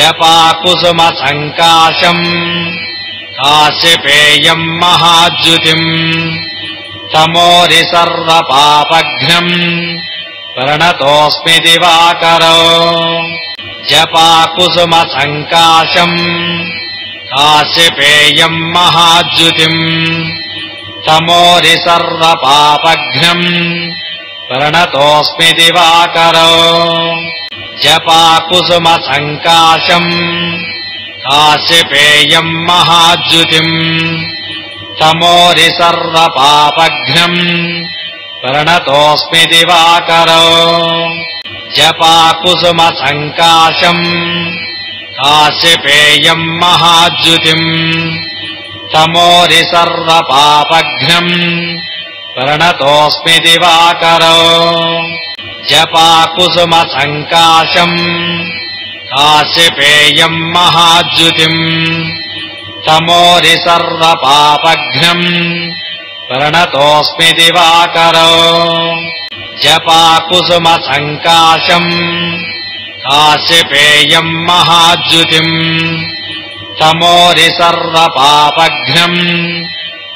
जपाकुसुमसङ्काशम्। काश्यपेयम् महाद्युतिम् तमोरि सर्वपापघ्नम्। प्रणतोऽस्मि दिवाकरो। जपाकुसुमसङ्काशम्। काश्यपेयम् महाद्युतिम् तमोरि सर्वपापघ्नम्। प्रणतोऽस्मि दिवाकरो जपाकुसुमसङ्काशम्। काश्यपेयम् महाद्युतिम्। तमोरि सर्वपापघ्नम्। प्रणतोऽस्मि दिवाकरो। जपाकुसुमसङ्काशम्। काश्यपेयम् महाद्युतिम्। तमोरि सर्वपापघ्नम्। प्रणतोऽस्मि दिवाकरो जपाकुसुमसङ्काशम्। काश्यपेयम् महाद्युतिम् तमोरि सर्वपापघ्नम्। प्रणतोऽस्मि दिवाकरो। जपाकुसुमसङ्काशम्। काश्यपेयम् महाद्युतिम् तमोरि सर्वपापघ्नम्।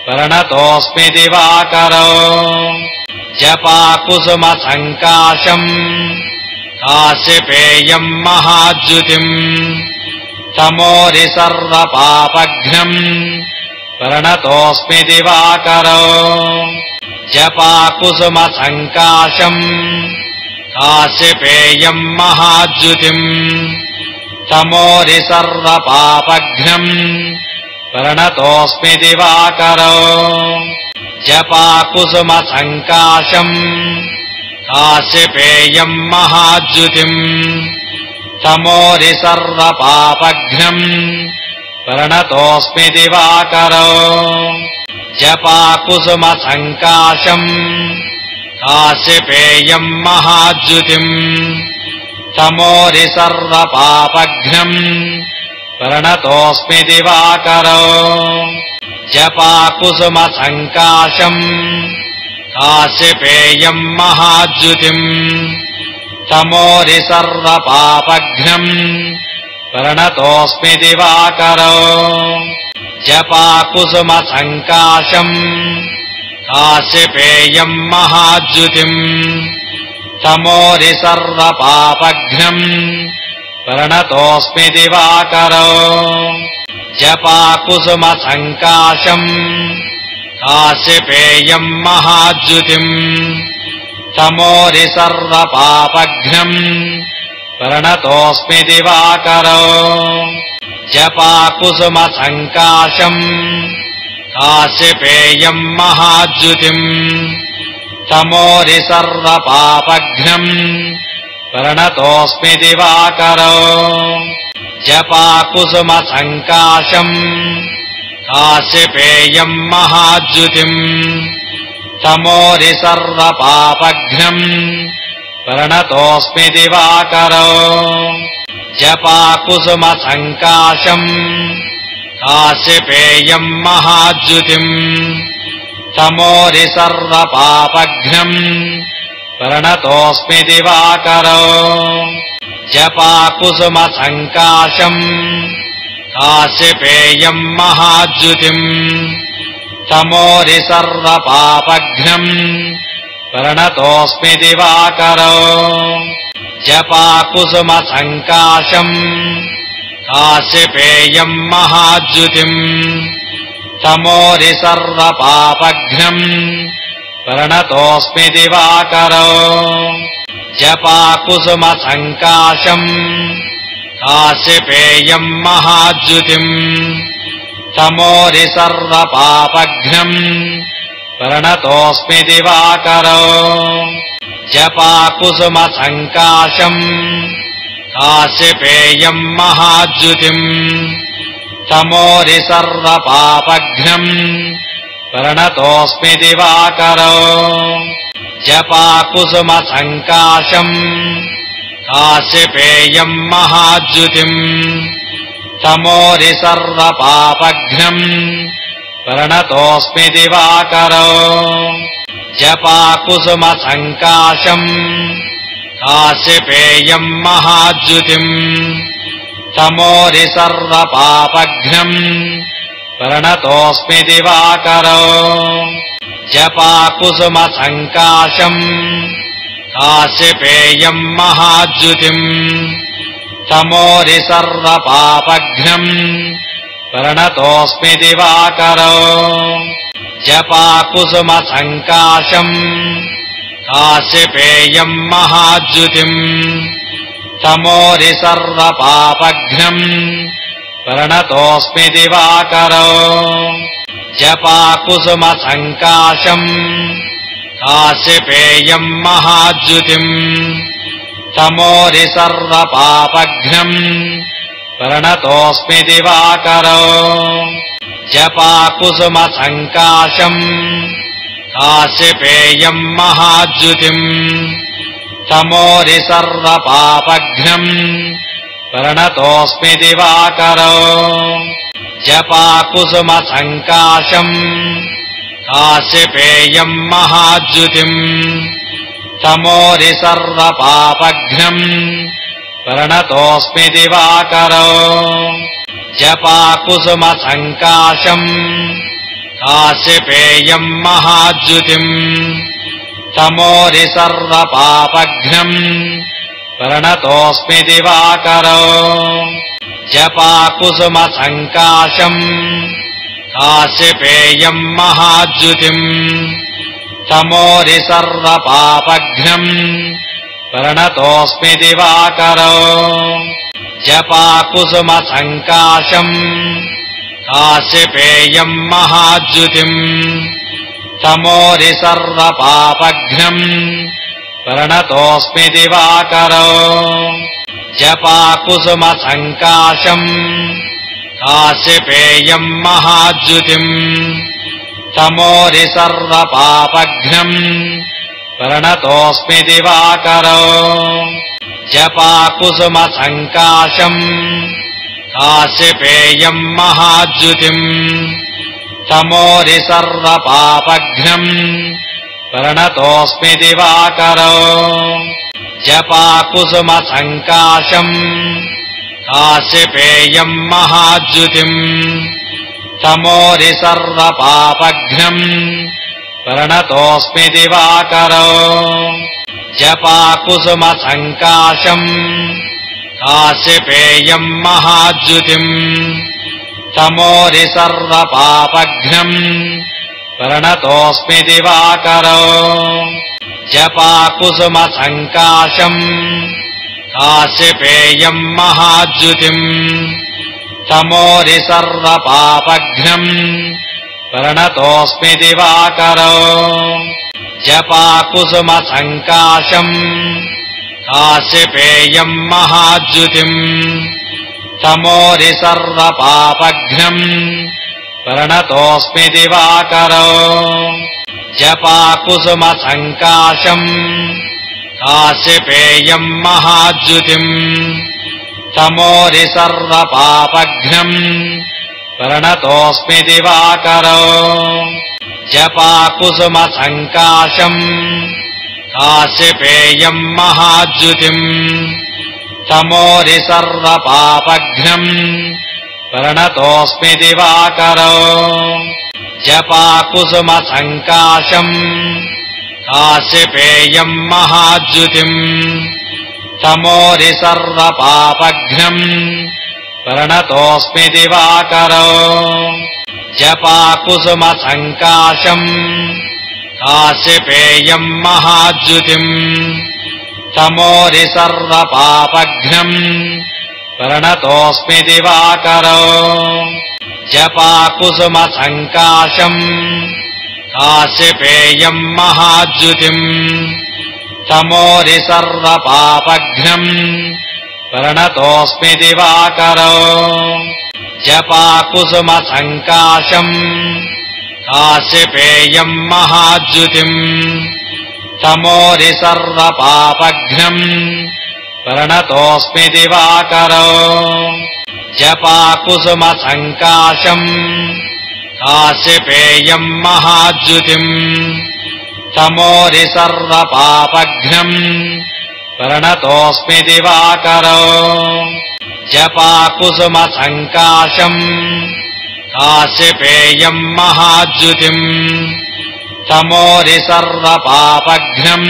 प्रणतोऽस्मि दिवाकरो जपाकुसुमसङ्काशम्। काश्यपेयम् महाद्युतिम् तमोरि सर्वपापघ्नम्। प्रणतोऽस्मि दिवाकरो। जपाकुसुमसङ्काशम्। काश्यपेयम् महाद्युतिम् तमोरि सर्वपापघ्नम्। प्रणतोऽस्मि दिवाकरो जपाकुसुमसङ्काशम्। काश्यपेयम् महाद्युतिम्। तमोरि सर्वपापघ्नम्। प्रणतोऽस्मि दिवाकरो। जपाकुसुमसङ्काशम्। काश्यपेयम् महाद्युतिम्। तमोरि सर्वपापघ्नम्। प्रणतोऽस्मि दिवाकरो जपाकुसुमसङ्काशम्। काश्यपेयम् महाद्युतिम् तमोरि सर्वपापघ्नम्। प्रणतोऽस्मि दिवाकरो। जपाकुसुमसङ्काशम्। काश्यपेयम् महाद्युतिम् तमोरि सर्वपापघ्नम्। प्रणतोऽस्मि दिवाकरो जपाकुसुमसङ्काशम्। काश्यपेयम् महाद्युतिम् तमोरि सर्वपापघ्नम्। प्रणतोऽस्मि दिवाकरो। जपाकुसुमसङ्काशम्। काश्यपेयम् महाद्युतिम् तमोरि सर्वपापघ्नम्। प्रणतोऽस्मि दिवाकरो जपाकुसुमसङ्काशम्। काश्यपेयम् महाद्युतिम्। तमोरि सर्वपापघ्नम्। प्रणतोऽस्मि दिवाकरो। जपाकुसुमसङ्काशम्। काश्यपेयम् महाद्युतिम्। तमोरि सर्वपापघ्नम्। प्रणतोऽस्मि दिवाकरो जपाकुसुमसङ्काशम् काश्यपेयम् महाद्युतिम् तमोरि सर्वपापघ्नम् प्रणतोऽस्मि दिवाकरो। जपाकुसुमसङ्काशम् काश्यपेयम् महाद्युतिम् तमोरि सर्वपापघ्नम् प्रणतोऽस्मि दिवाकरो जपाकुसुमसङ्काशम्। काश्यपेयम् महाद्युतिम् तमोरि सर्वपापघ्नम्। प्रणतोऽस्मि दिवाकरो। जपाकुसुमसङ्काशम्। काश्यपेयम् महाद्युतिम् तमोरि सर्वपापघ्नम्। प्रणतोऽस्मि दिवाकरो जपाकुसुमसङ्काशम्। काश्यपेयम् महाद्युतिम्। तमोरि सर्वपापघ्नम्। प्रणतोऽस्मि दिवाकरो। जपाकुसुमसङ्काशम्। काश्यपेयम् महाद्युतिम्। तमोरि सर्वपापघ्नम्। प्रणतोऽस्मि दिवाकरो जपाकुसुमसङ्काशम्। काशिपेयम् महाद्युतिम् तमोरि सर्वपापघ्नम्। प्रणतोऽस्मि दिवाकरो। जपाकुसुमसङ्काशम्। काशिपेयम् महाद्युतिम् तमोरि सर्वपापघ्नम्। प्रणतोऽस्मि दिवाकरो जपाकुसुमसङ्काशम्। काशिपेयम् महाद्युतिम् तमोरि सर्वपापघ्नम्। प्रणतोऽस्मि दिवाकरो। जपाकुसुमसङ्काशम्। काशिपेयम् महाद्युतिम् तमोरि सर्वपापघ्नम्। प्रणतोऽस्मि दिवाकरो जपाकुसुमसङ्काशम्। काशिपेयम् महाद्युतिम्। तमोरि सर्वपापघ्नम्। प्रणतोऽस्मि दिवाकरो। जपाकुसुमसङ्काशम्। काशिपेयम् महाद्युतिम्। तमोरि सर्वपापघ्नम्। प्रणतोऽस्मि दिवाकरो जपाकुसुमसङ्काशम् काशिपेयम् महाद्युतिम् तमोरि सर्वपापघ्नम् प्रणतोऽस्मि दिवाकरो। जपाकुसुमसङ्काशम् काशिपेयम् महाद्युतिम् तमोरि सर्वपापघ्नम् प्रणतोऽस्मि दिवाकरो जपाकुसुमसङ्काशम्। काशिपेयम् महाद्युतिम् तमोरि सर्वपापघ्नम्। प्रणतोऽस्मि दिवाकरो। जपाकुसुमसङ्काशम्। काशिपेयम् महाद्युतिम् तमोरि सर्वपापघ्नम्। प्रणतोऽस्मि दिवाकरो जपाकुसुमसङ्काशम्। काशिपेयम् महाद्युतिम्। तमोरि सर्वपापघ्नम्। प्रणतोऽस्मि दिवाकरो। जपाकुसुमसङ्काशम्। काशिपेयम् महाद्युतिम्। तमोरि सर्वपापघ्नम्। प्रणतोऽस्मि दिवाकरो जपाकुसुमसङ्काशम् काशिपेयम् महाद्युतिम् तमोरि सर्वपापघ्नम् प्रणतोऽस्मि दिवाकरो। जपाकुसुमसङ्काशम् काशिपेयम् महाद्युतिम् तमोरि सर्वपापघ्नम् प्रणतोऽस्मि दिवाकरो जपाकुसुमसङ्काशम्। काशिपेयम् महाद्युतिम् तमोरि सर्वपापघ्नम्। प्रणतोऽस्मि दिवाकरो। जपाकुसुमसङ्काशम्। काशिपेयम् महाद्युतिम् तमोरि सर्वपापघ्नम्। प्रणतोऽस्मि दिवाकरो जपाकुसुमसङ्काशम्। काशिपेयम् महाद्युतिम्। तमोरि सर्वपापघ्नम्। प्रणतोऽस्मि दिवाकरो। जपाकुसुमसङ्काशम्। काशिपेयम् महाद्युतिम्। तमोरि सर्वपापघ्नम्। प्रणतोऽस्मि दिवाकरो जपाकुसुमसङ्काशम् काशिपेयम् महाद्युतिम् तमोरि सर्वपापघ्नम् प्रणतोऽस्मि दिवाकरो। जपाकुसुमसङ्काशम् काशिपेयम् महाद्युतिम् तमोरि सर्वपापघ्नम् प्रणतोऽस्मि दिवाकरो जपाकुसुमसङ्काशम्। काशिपेयम् महाद्युतिम् तमोरि सर्वपापघ्नम्। प्रणतोऽस्मि दिवाकरो। जपाकुसुमसङ्काशम्। काश्यपेयम् महाद्युतिम् तमोरि सर्वपापघ्नम्।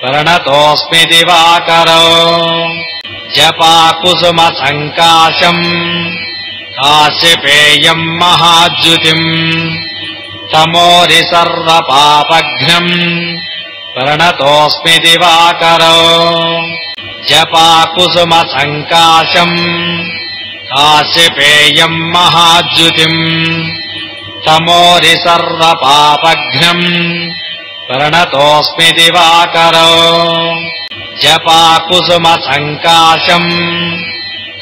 प्रणतोऽस्मि दिवाकरो जपाकुसुमसङ्काशम्। काश्यपेयम् महाद्युतिम्। तमोरि सर्वपापघ्नम्। प्रणतोऽस्मि दिवाकरो। जपाकुसुमसङ्काशम्। काश्यपेयम् महाद्युतिम्। तमोरि सर्वपापघ्नम्। प्रणतोऽस्मि दिवाकरो जपाकुसुमसङ्काशम्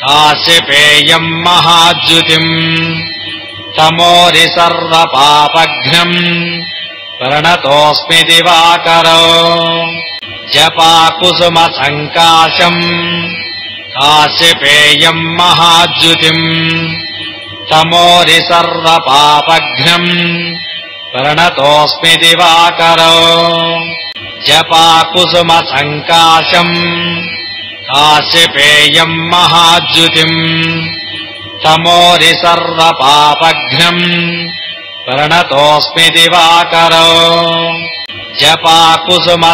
काश्यपेयम् महाद्युतिम् तमोरि सर्वपापघ्नम् प्रणतोऽस्मि दिवाकरो। जपाकुसुमसङ्काशम् काश्यपेयम् महाद्युतिम् तमोरि सर्वपापघ्नम् प्रणतोऽस्मि दिवाकरो जपाकुसुमसङ्काशम्। काश्यपेयम् महाद्युतिम् तमोरि सर्वपापघ्नम्। प्रणतोऽस्मि दिवाकरो। जपाकुसुमसङ्काशम्।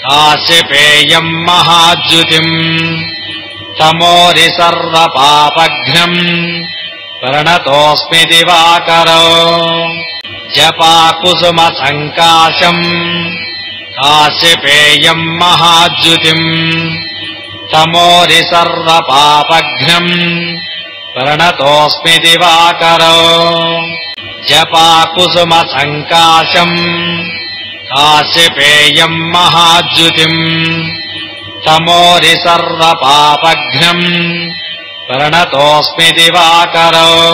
काश्यपेयम् महाद्युतिम् तमोरि सर्वपापघ्नम्। प्रणतोऽस्मि दिवाकरो जपाकुसुमसङ्काशम्। काश्यपेयम् महाद्युतिम्। तमोरि सर्वपापघ्नम्। प्रणतोऽस्मि दिवाकरो। जपाकुसुमसङ्काशम्। काश्यपेयम् महाद्युतिम्। तमोरि सर्वपापघ्नम्। प्रणतोऽस्मि दिवाकरो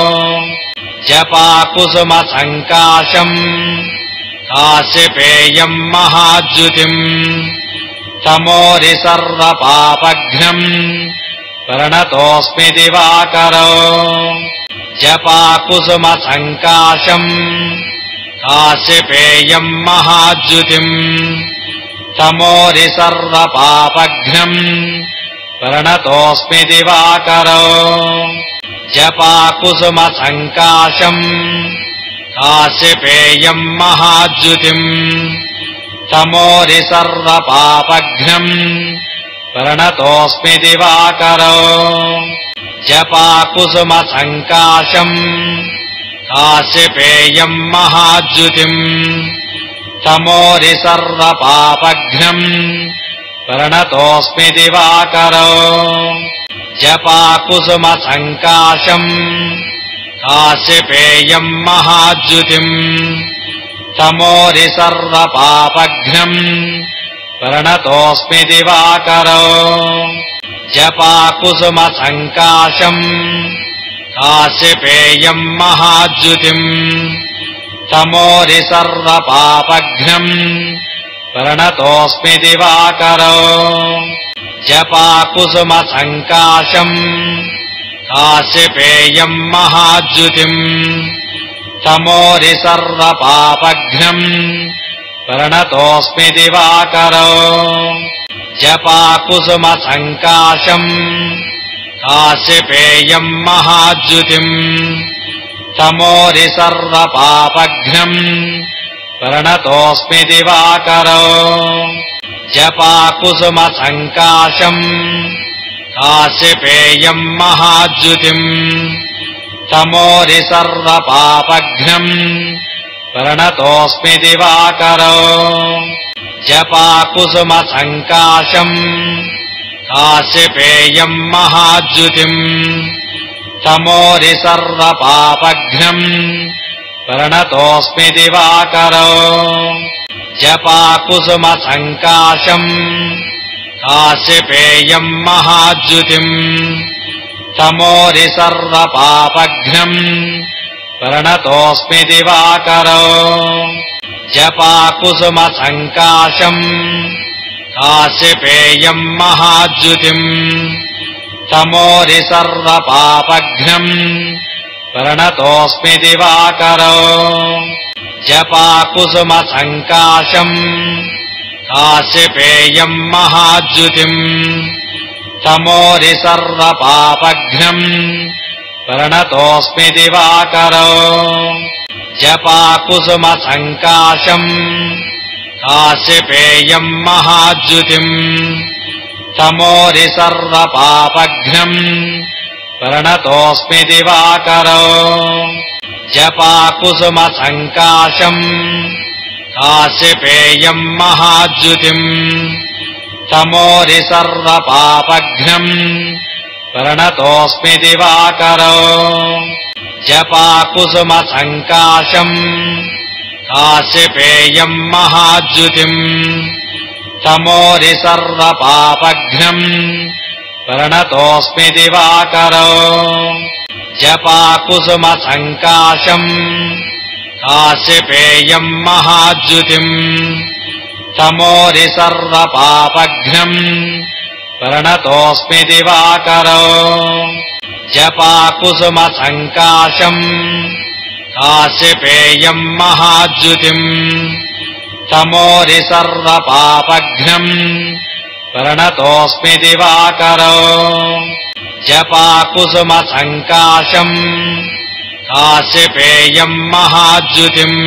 जपाकुसुमसङ्काशम् काश्यपेयम् महाद्युतिम् तमोरि सर्वपापघ्नम् प्रणतोऽस्मि दिवाकरो। जपाकुसुमसङ्काशम् काश्यपेयम् महाद्युतिम् तमोरि सर्वपापघ्नम् प्रणतोऽस्मि दिवाकरो जपाकुसुमसङ्काशम् काश्यपेयम् महाद्युतिम् तमोरि सर्वपापघ्नम्। प्रणतोऽस्मि दिवाकरो। जपाकुसुमसङ्काशम् काश्यपेयम् महाद्युतिम् तमोरि सर्वपापघ्नम्। प्रणतोऽस्मि दिवाकरो जपाकुसुमसङ्काशम्। काश्यपेयम् महाद्युतिम्। तमोरि सर्वपापघ्नम्। प्रणतोऽस्मि दिवाकरो। जपाकुसुमसङ्काशम्। काश्यपेयम् महाद्युतिम्। तमोरि सर्वपापघ्नम्। प्रणतोऽस्मि दिवाकरो जपाकुसुमसङ्काशम् काश्यपेयम् महाद्युतिम् तमोरि सर्वपापघ्नम् प्रणतोऽस्मि दिवाकरो। जपाकुसुमसङ्काशम् काश्यपेयम् महाद्युतिम् तमोरि सर्वपापघ्नम् प्रणतोऽस्मि दिवाकरो जपाकुसुमसङ्काशम्। काश्यपेयम् महाद्युतिम्। तमोरि सर्वपापघ्नम्। प्रणतोऽस्मि दिवाकरो। जपाकुसुमसङ्काशम्। काश्यपेयम् महाद्युतिम्। तमोरि सर्वपापघ्नम्। प्रणतोऽस्मि दिवाकरो जपाकुसुमसङ्काशम्। काश्यपेयम् महाद्युतिम्। तमोरि सर्वपापघ्नम्। प्रणतोऽस्मि दिवाकरो। जपाकुसुमसङ्काशम्। काश्यपेयम् महाद्युतिम्। तमोरि सर्वपापघ्नम्। प्रणतोऽस्मि दिवाकरो जपाकुसुमसङ्काशम् काश्यपेयम् महाद्युतिम् तमोरि सर्वपापघ्नम् प्रणतोऽस्मि दिवाकरो। जपाकुसुमसङ्काशम् काश्यपेयम् महाद्युतिम् तमोरि सर्वपापघ्नम् प्रणतोऽस्मि दिवाकरो जपाकुसुमसङ्काशम्। काश्यपेयम् महाद्युतिम् तमोरि सर्वपापघ्नम्। प्रणतोऽस्मि दिवाकरो। जपाकुसुमसङ्काशम्। काश्यपेयम् महाद्युतिम् तमोरि सर्वपापघ्नम्। प्रणतोऽस्मि दिवाकरो जपाकुसुमसङ्काशम्। काश्यपेयम् महाद्युतिम्। तमोरि सर्वपापघ्नम्। प्रणतोऽस्मि दिवाकरो। जपाकुसुमसङ्काशम्। काश्यपेयम् महाद्युतिम्। तमोरि सर्वपापघ्नम्। प्रणतोऽस्मि दिवाकरो जपाकुसुमसङ्काशम् काश्यपेयम् महाद्युतिम्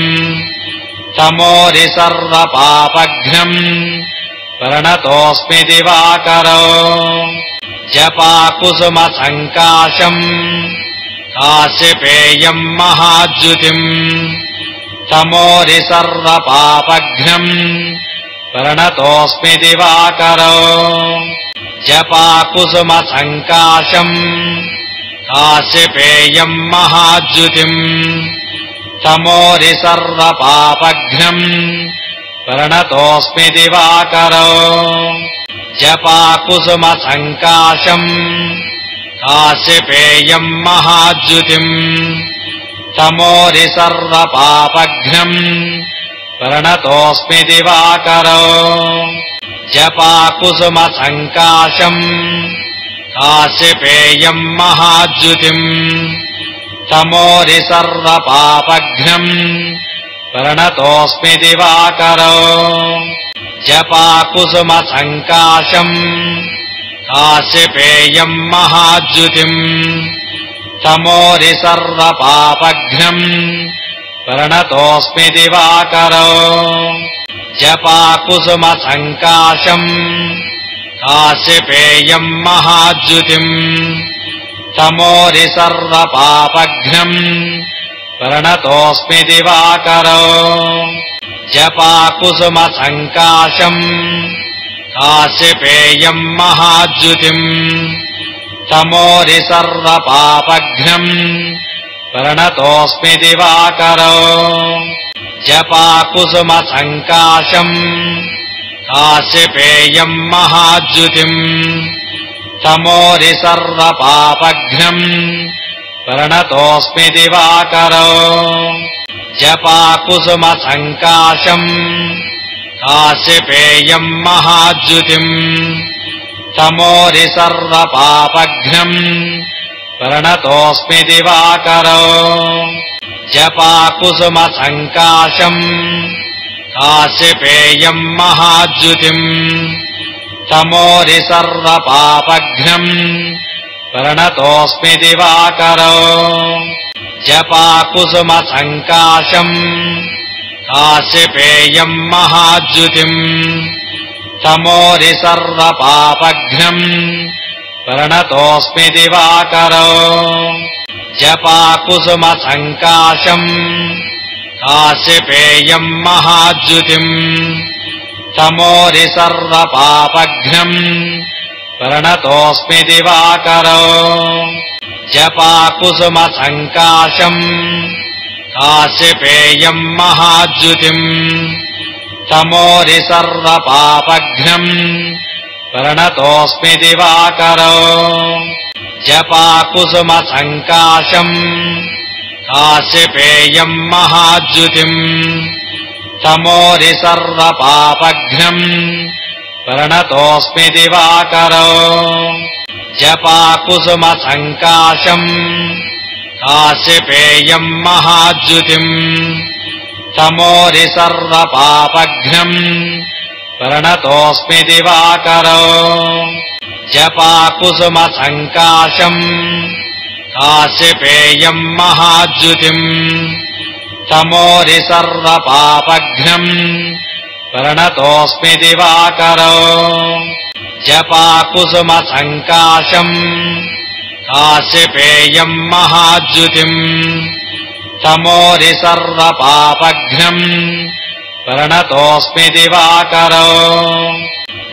तमोरि सर्वपापघ्नम् प्रणतोऽस्मि दिवाकरो। जपाकुसुमसङ्काशम् काश्यपेयम् महाद्युतिम् तमोरि सर्वपापघ्नम् प्रणतोऽस्मि दिवाकरो जपाकुसुमसङ्काशम्। काश्यपेयम् महाद्युतिम् तमोरि सर्वपापघ्नम्। प्रणतोऽस्मि दिवाकरो। जपाकुसुमसङ्काशम्। काश्यपेयम् महाद्युतिम् तमोरि सर्वपापघ्नम्। प्रणतोऽस्मि दिवाकरो जपाकुसुमसङ्काशम् काश्यपेयम् महाद्युतिम् तमोरि सर्वपापघ्नम् प्रणतोऽस्मि दिवाकरो। जपाकुसुमसङ्काशम् काश्यपेयम् महाद्युतिम् तमोरि सर्वपापघ्नम् प्रणतोऽस्मि दिवाकरो जपाकुसुमसङ्काशम् काश्यपेयम् महाद्युतिम् तमोरि सर्वपापघ्नम् प्रणतोऽस्मि दिवाकरो। जपाकुसुमसङ्काशम् काश्यपेयम् महाद्युतिम् तमोरि सर्वपापघ्नम् प्रणतोऽस्मि दिवाकरो जपाकुसुमसङ्काशम्। काश्यपेयम् महाद्युतिम्। तमोरि सर्वपापघ्नम्। प्रणतोऽस्मि दिवाकरो। जपाकुसुमसङ्काशम्। काश्यपेयम् महाद्युतिम्। तमोरि सर्वपापघ्नम्। प्रणतोऽस्मि दिवाकरो जपाकुसुमसङ्काशम् काश्यपेयम् महाद्युतिम् तमोरि सर्वपापघ्नम् प्रणतोऽस्मि दिवाकरो। जपाकुसुमसङ्काशम् काश्यपेयम् महाद्युतिम् तमोरि सर्वपापघ्नम् प्रणतोऽस्मि दिवाकरो जपाकुसुमसङ्काशम् काश्यपेयम् महाद्युतिम् तमोरि सर्वपापघ्नम् प्रणतोऽस्मि दिवाकरो। जपाकुसुमसङ्काशम् काश्यपेयम् महाद्युतिम् तमोरि सर्वपापघ्नम् प्रणतोऽस्मि दिवाकरो जपाकुसुमसङ्काशम्। काश्यपेयम् महाद्युतिम्। तमोरि सर्वपापघ्नम्। प्रणतोऽस्मि दिवाकरो। जपाकुसुमसङ्काशम्। काश्यपेयम् महाद्युतिम्। तमोरि सर्वपापघ्नम्। प्रणतोऽस्मि दिवाकरो जपाकुसुमसङ्काशम् काश्यपेयम् महाद्युतिम् तमोरि सर्वपापघ्नम् प्रणतोऽस्मि दिवाकरो। जपाकुसुमसङ्काशम् काश्यपेयम् महाद्युतिम् तमोरि सर्वपापघ्नम् प्रणतोऽस्मि दिवाकरो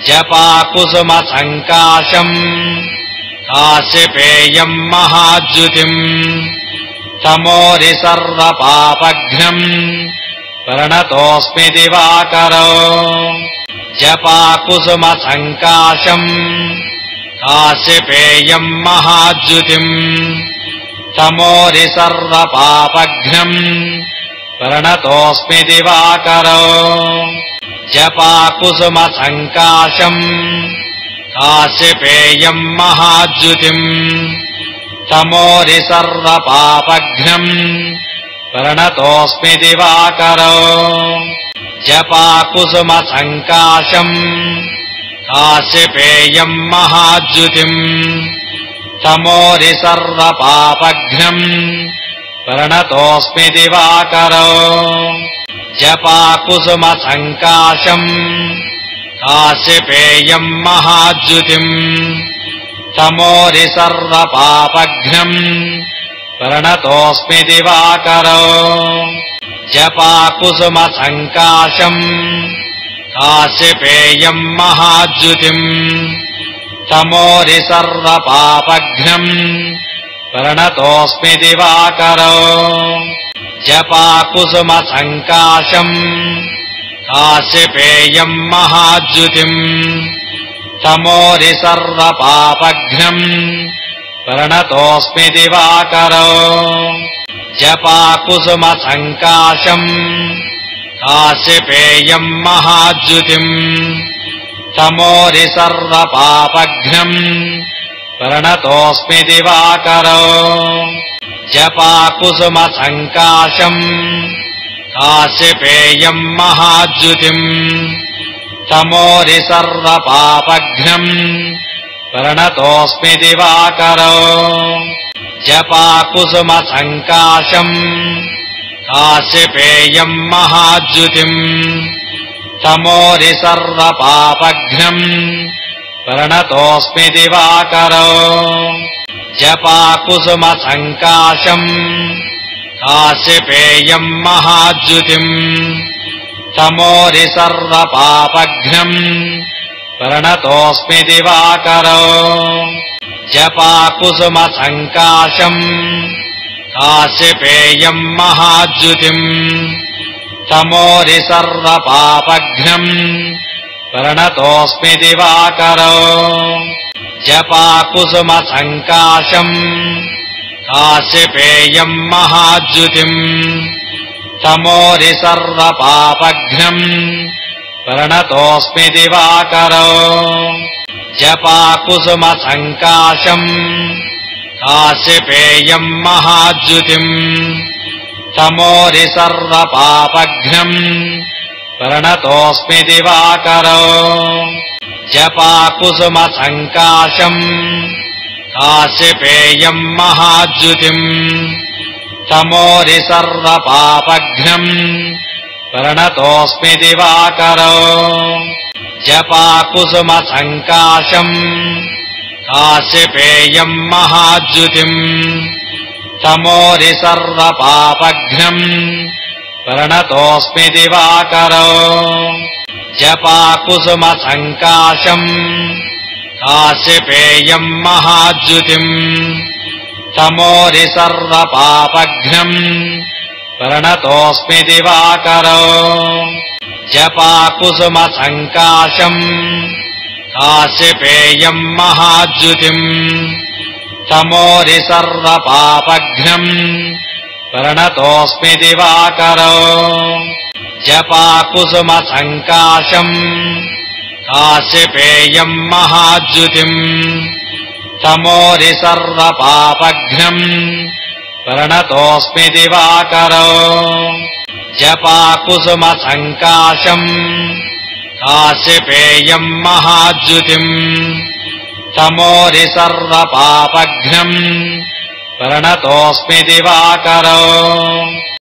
जपाकुसुमसङ्काशम्। काश्यपेयम् महाद्युतिम् तमोरि सर्वपापघ्नम्। प्रणतोऽस्मि दिवाकरो। जपाकुसुमसङ्काशम्। काश्यपेयम् महाद्युतिम् तमोरि सर्वपापघ्नम्। प्रणतोऽस्मि दिवाकरो जपाकुसुमसङ्काशम्। काश्यपेयम् महाद्युतिम्। तमोरि सर्वपापघ्नम्। प्रणतोऽस्मि दिवाकरो। जपाकुसुमसङ्काशम्। काश्यपेयम् महाद्युतिम्। तमोरि सर्वपापघ्नम्। प्रणतोऽस्मि दिवाकरो जपाकुसुमसङ्काशम् काश्यपेयम् महाद्युतिम् तमोरि सर्वपापघ्नम् प्रणतोऽस्मि दिवाकरो। जपाकुसुमसङ्काशम् काश्यपेयम् महाद्युतिम् तमोरि सर्वपापघ्नम् प्रणतोऽस्मि दिवाकरो जपाकुसुमसङ्काशम्। काश्यपेयम् महाद्युतिम् तमोरि सर्वपापघ्नम्। प्रणतोऽस्मि दिवाकरो। जपाकुसुमसङ्काशम्। काश्यपेयम् महाद्युतिम् तमोरि सर्वपापघ्नम्। प्रणतोऽस्मि दिवाकरो जपाकुसुमसङ्काशम्। काश्यपेयम् महाद्युतिम् तमोरि सर्वपापघ्नम्। प्रणतोऽस्मि दिवाकरो। जपाकुसुमसङ्काशम्। काश्यपेयम् महाद्युतिम् तमोरि सर्वपापघ्नम्। प्रणतोऽस्मि दिवाकरो जपाकुसुमसङ्काशम् काश्यपेयम् महाद्युतिम् तमोरि सर्वपापघ्नम् प्रणतोऽस्मि दिवाकरो। जपाकुसुमसङ्काशम् काश्यपेयम् महाद्युतिम् तमोरि सर्वपापघ्नम् प्रणतोऽस्मि दिवाकरो जपाकुसुमसङ्काशम् काश्यपेयम् महाद्युतिम् तमोरि सर्वपापघ्नम् प्रणतोऽस्मि दिवाकरो। जपाकुसुमसङ्काशम् काश्यपेयम् महाद्युतिम् तमोरि सर्वपापघ्नम् प्रणतोऽस्मि दिवाकरो जपाकुसुमसङ्काशम्। काश्यपेयम् महाद्युतिम्। तमोरि सर्वपापघ्नम्। प्रणतोऽस्मि दिवाकरो। जपाकुसुमसङ्काशम्। काश्यपेयम् महाद्युतिम्। तमोरि सर्वपापघ्नम्। प्रणतोऽस्मि दिवाकरो जपाकुसुमसङ्काशम् काश्यपेयम् महाद्युतिम् तमोरि सर्वपापघ्नम् प्रणतोऽस्मि दिवाकरो। जपाकुसुमसङ्काशम् काश्यपेयम् महाद्युतिम् तमोरि सर्वपापघ्नम् प्रणतोऽस्मि दिवाकरो जपाकुसुमसङ्काशम्। काश्यपेयम् महाद्युतिम् तमोरि सर्वपापघ्नम्। प्रणतोऽस्मि दिवाकरो। जपाकुसुमसङ्काशम्। काश्यपेयम् महाद्युतिम् तमोरि सर्वपापघ्नम्। प्रणतोऽस्मि दिवाकरौ